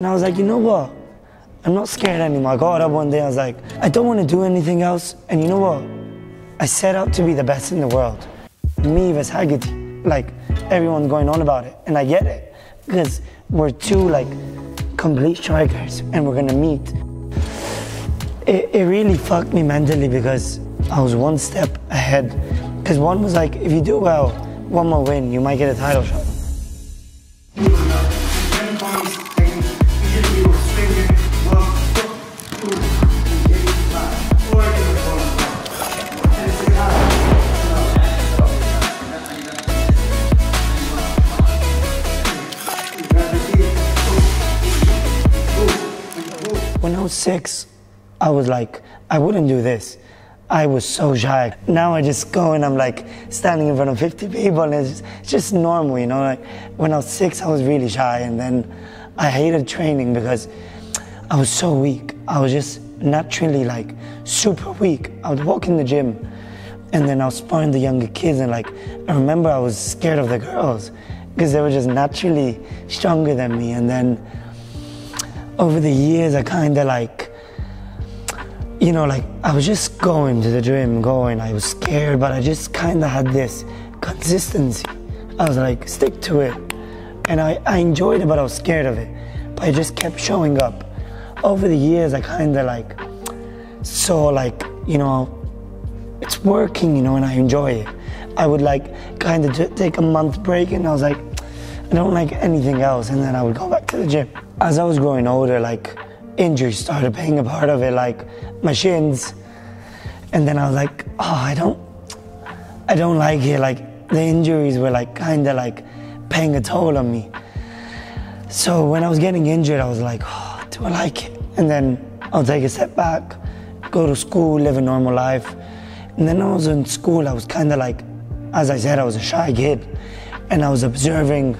And I was like, you know what? I'm not scared anymore. I got up one day, I was like, I don't want to do anything else. And you know what? I set out to be the best in the world. Me vs Haggerty. Like, everyone's going on about it. And I get it. Because we're two, like, complete strikers. And we're going to meet. It, it really fucked me mentally because I was one step ahead. Because one was like, if you do well, one more win, you might get a title shot. Was six, I was like, I wouldn't do this. I was so shy. Now I just go and I'm like standing in front of 50 people and it's just, it's just normal, you know. Like when I was six, I was really shy and then I hated training because I was so weak. I was just naturally like super weak. I would walk in the gym and then I was sparring the younger kids and like I remember I was scared of the girls because they were just naturally stronger than me and then over the years I kind of like you know like I was just going to the gym going I was scared but I just kind of had this consistency. I was like stick to it. And I, I enjoyed it but I was scared of it. But I just kept showing up. Over the years I kind of like saw like you know it's working you know and I enjoy it. I would like kind of take a month break and I was like I don't like anything else and then I would go back to the gym as I was growing older, like injuries started being a part of it, like my shins. And then I was like, oh, I don't, I don't like it. Like the injuries were like kind of like paying a toll on me. So when I was getting injured, I was like, oh, do I like it? And then I'll take a step back, go to school, live a normal life. And then I was in school, I was kind of like, as I said, I was a shy kid. And I was observing,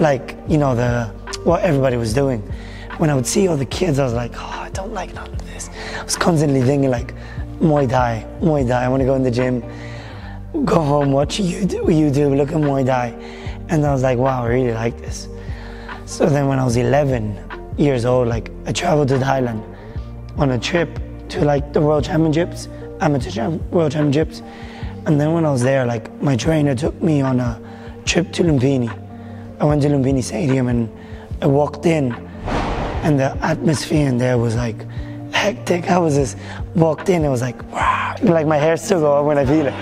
like, you know, the what everybody was doing. When I would see all the kids, I was like, oh, I don't like none of this. I was constantly thinking like, Muay Thai, Muay Thai. I want to go in the gym, go home, watch YouTube, look at Muay Thai. And I was like, wow, I really like this. So then when I was 11 years old, like I traveled to Thailand on a trip to like the World Championships, amateur World Championships. And then when I was there, like my trainer took me on a trip to Lumpini. I went to Lumpini Stadium and I walked in and the atmosphere in there was like hectic. I was just walked in, it was like, wow, like my hair still go up when I feel it.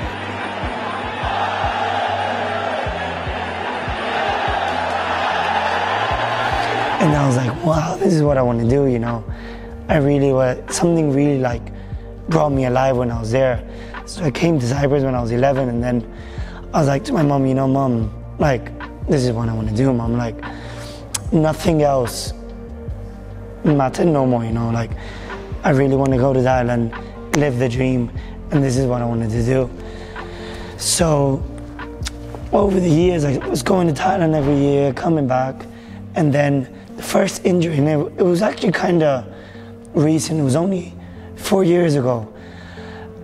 And I was like, wow, this is what I want to do, you know. I really was, something really like brought me alive when I was there. So I came to Cyprus when I was 11 and then I was like to my mom, you know, mom, like, this is what I want to do, mom. Like, nothing else mattered no more, you know, like I really want to go to Thailand, live the dream, and this is what I wanted to do. So over the years, I was going to Thailand every year, coming back, and then the first injury, and it, it was actually kind of recent, it was only four years ago,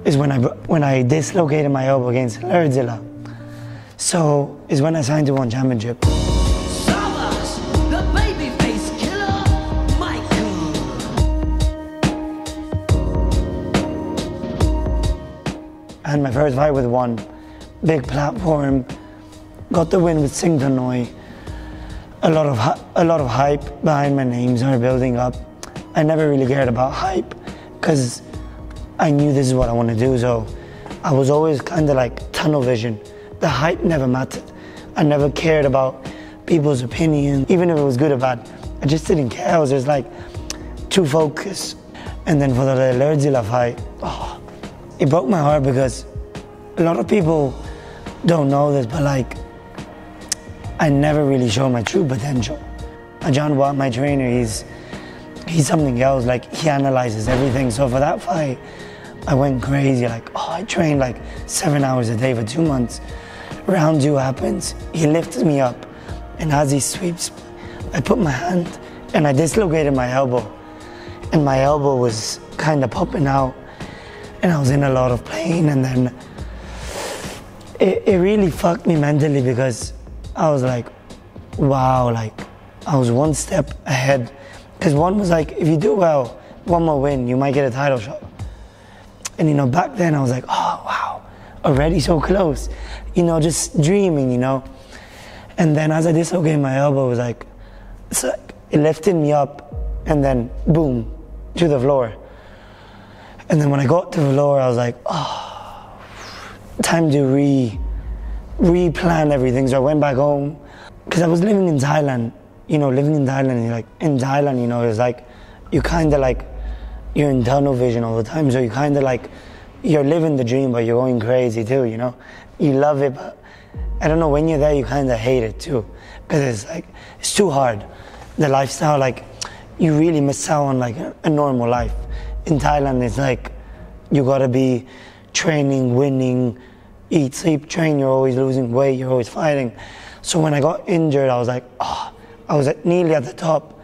is when I, when I dislocated my elbow against Lerdsila. So is when I signed to one championship. and my first fight with one big platform, got the win with Sing Tanoi. A lot of a lot of hype behind my name started building up. I never really cared about hype because I knew this is what I want to do. So I was always kind of like tunnel vision. The hype never mattered. I never cared about people's opinion, even if it was good or bad. I just didn't care. I was just like too focused. And then for the Lerdsila fight, oh, it broke my heart because a lot of people don't know this, but like, I never really showed my true potential. John Watt, my trainer, he's he's something else. Like he analyzes everything. So for that fight, I went crazy. Like, oh, I trained like seven hours a day for two months. Round two happens. He lifts me up, and as he sweeps, I put my hand and I dislocated my elbow, and my elbow was kind of popping out. And I was in a lot of pain. And then it, it really fucked me mentally because I was like, wow, like I was one step ahead. Because one was like, if you do well, one more win, you might get a title shot. And you know, back then I was like, oh already so close. You know, just dreaming, you know. And then as I dislocated my elbow, it was like, like it lifted me up, and then boom, to the floor. And then when I got to the floor, I was like, oh, time to re replan everything. So I went back home because I was living in Thailand. You know, living in Thailand, like in Thailand, you know, it's like you kind of like you're in tunnel vision all the time. So you kind of like you're living the dream, but you're going crazy too. You know, you love it, but I don't know when you're there, you kind of hate it too because it's like it's too hard. The lifestyle, like you really miss out on like a, normal life. In Thailand, it's like you gotta be training, winning, eat, sleep, train. You're always losing weight. You're always fighting. So when I got injured, I was like, oh, I was at, nearly at the top,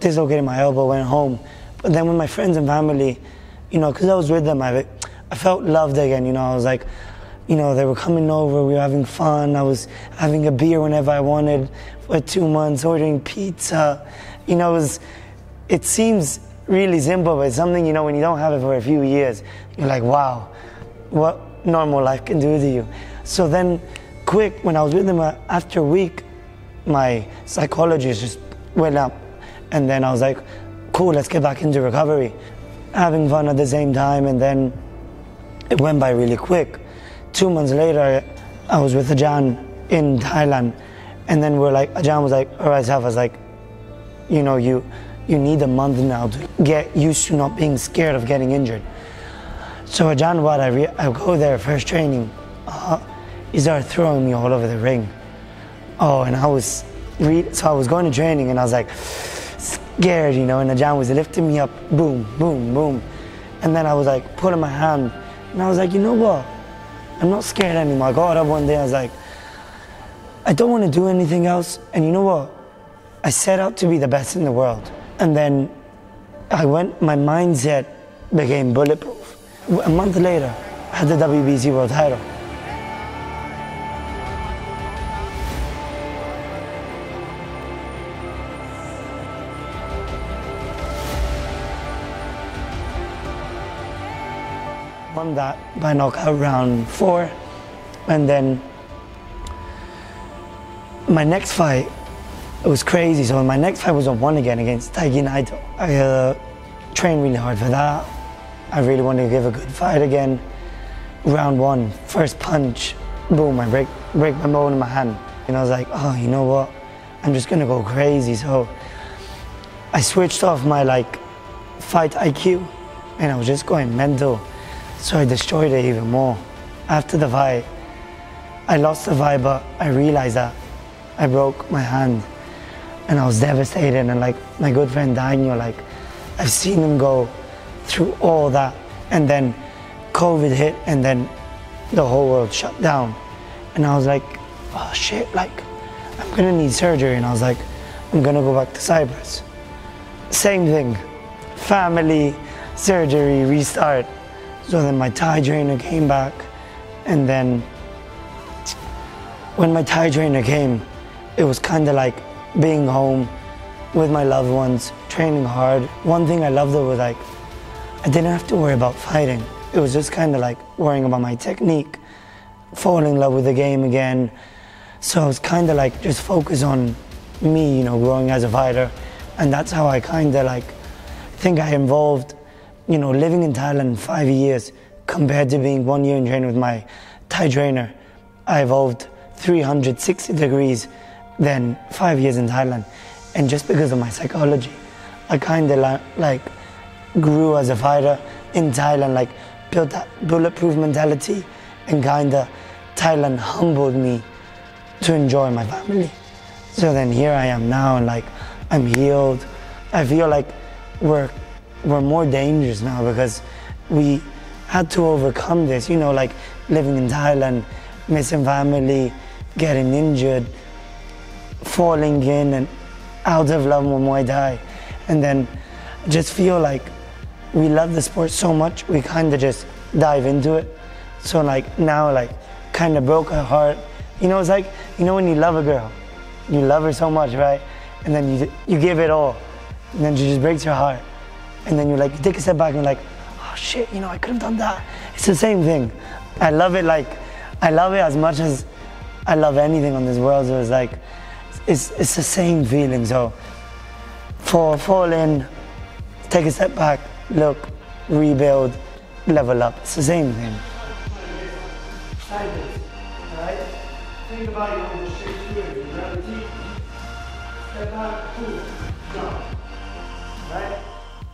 dislocated my elbow, went home. But then with my friends and family, you know, because I was with them, I, I felt loved again. You know, I was like, you know, they were coming over, we were having fun. I was having a beer whenever I wanted for two months, ordering pizza. You know, it, was, it seems really simple, but it's something, you know, when you don't have it for a few years, you're like, wow, what normal life can do to you. So then, quick, when I was with them uh, after a week, my psychologist just went up. And then I was like, cool, let's get back into recovery. Having fun at the same time, and then it went by really quick. Two months later, I was with Ajahn in Thailand, and then we're like, Ajahn was like, all right, Saf, was like, you know, you you need a month now to get used to not being scared of getting injured. So Ajahn, what I, re- I go there first training, uh, he started throwing me all over the ring. Oh, and I was, re- so I was going to training, and I was like scared, you know, and Ajahn was lifting me up, boom, boom, boom, and then I was like putting my hand, and I was like, you know what? I'm not scared anymore. I got up one day, I was like, I don't want to do anything else, and you know what? I set out to be the best in the world. And then I went, my mindset became bulletproof. A month later, I had the WBC world title. That by knockout round four. And then my next fight it was crazy. So my next fight was on one again against Taiki Naito. I uh, trained really hard for that. I really wanted to give a good fight again. Round one, first punch, boom, I break, break my bone in my hand. And I was like, oh, you know what? I'm just gonna go crazy. So I switched off my like fight IQ and I was just going mental. So I destroyed it even more. After the fight, I lost the fight, but I realized that I broke my hand and I was devastated. And like my good friend Daniel, like I've seen him go through all that, and then COVID hit, and then the whole world shut down, and I was like, oh shit, like I'm gonna need surgery, and I was like, I'm gonna go back to Cyprus. Same thing, family, surgery, restart. So then my Thai trainer came back, and then when my Thai trainer came, it was kind of like being home with my loved ones, training hard. One thing I loved it was like, I didn't have to worry about fighting. It was just kind of like worrying about my technique, falling in love with the game again. So it's kind of like just focus on me, you know, growing as a fighter. And that's how I kind of like think I evolved, you know, living in Thailand five years compared to being one year in training with my Thai trainer. I evolved 360 degrees than five years in Thailand. And just because of my psychology, I kind of like, grew as a fighter in Thailand, like built that bulletproof mentality, and kind of Thailand humbled me to enjoy my family. So then here I am now, and like I'm healed. I feel like we're we're more dangerous now because we had to overcome this. You know, like living in Thailand, missing family, getting injured falling in and out of love with Muay Thai. And then just feel like we love the sport so much, we kind of just dive into it. So like now, like kind of broke her heart. You know, it's like, you know when you love a girl, you love her so much, right? And then you, you give it all. and then she just breaks your heart. And then you're like, you take a step back and you're like, oh shit, you know, I could have done that. It's the same thing. I love it like, I love it as much as I love anything on this world. So it's like, it's, it's the same feeling. So fall, fall in, take a step back, look, rebuild, level up. It's the same thing. Think about your straight Step back.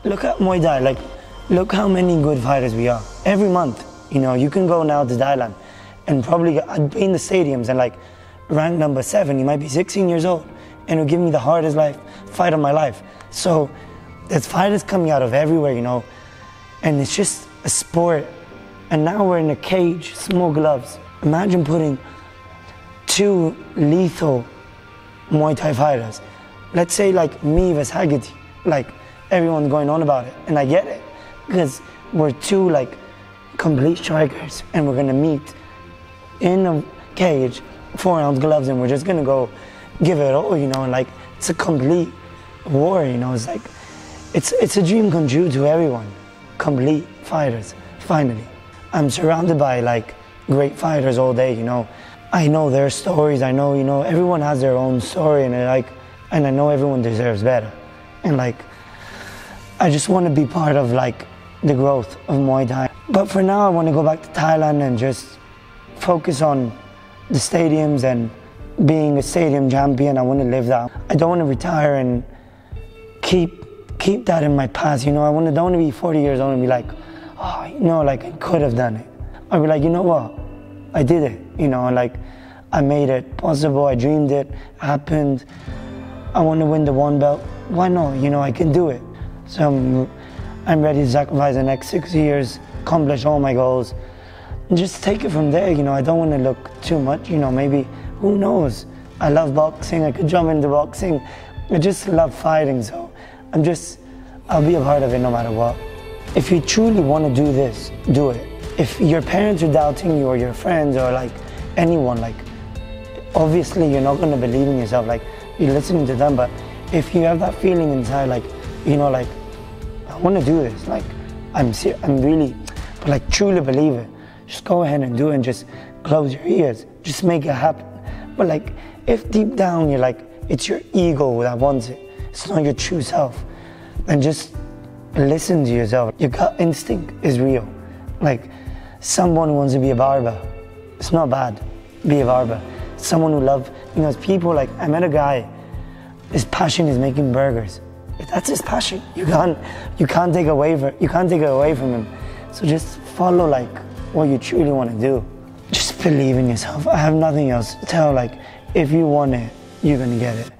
Look at Muay Thai, like, look how many good fighters we are. Every month, you know, you can go now to Thailand and probably I'd be in the stadiums and like rank number seven, you might be 16 years old and it'll give me the hardest life fight of my life. So there's fighters coming out of everywhere, you know, and it's just a sport. And now we're in a cage, small gloves. Imagine putting two lethal Muay Thai fighters. Let's say like me versus Haggerty, like everyone's going on about it, and I get it because we're two like complete strikers, and we're gonna meet in a cage, four ounce gloves, and we're just gonna go give it all, you know, and like it's a complete war, you know. It's like it's it's a dream come true to everyone. Complete fighters, finally. I'm surrounded by like great fighters all day, you know. I know their stories. I know, you know, everyone has their own story, and like, and I know everyone deserves better. And like, I just want to be part of like the growth of Muay Thai. But for now, I want to go back to Thailand and just focus on the stadiums and being a stadium champion. I want to live that. I don't want to retire and keep keep that in my past. You know, I want to don't want to be 40 years old and be like, oh, you know, like I could have done it. I'd be like, you know what, I did it. You know, like I made it possible. I dreamed it happened. I want to win the one belt. Why not? You know, I can do it. So I'm, ready to sacrifice the next six years, accomplish all my goals, and just take it from there. You know, I don't want to look too much. You know, maybe who knows? I love boxing. I could jump into boxing. I just love fighting. So I'm just, I'll be a part of it no matter what. If you truly want to do this, do it. If your parents are doubting you or your friends or like anyone, like obviously you're not going to believe in yourself. Like you're listening to them, but if you have that feeling inside, like you know, like I want to do this, like I'm ser- I'm really, but like truly believe it. Just go ahead and do it, and just close your ears. Just make it happen. But like, if deep down you're like, it's your ego that wants it, it's not your true self, then just listen to yourself. Your gut instinct is real. Like, someone who wants to be a barber, it's not bad. Be a barber. Someone who loves, you know, people like, I met a guy, his passion is making burgers. That's his passion. You can't, you can't take away for, you can't take it away from him. So just follow like what you truly want to do just believe in yourself. I have nothing else tell. Like, if you want it, you're gonna get it.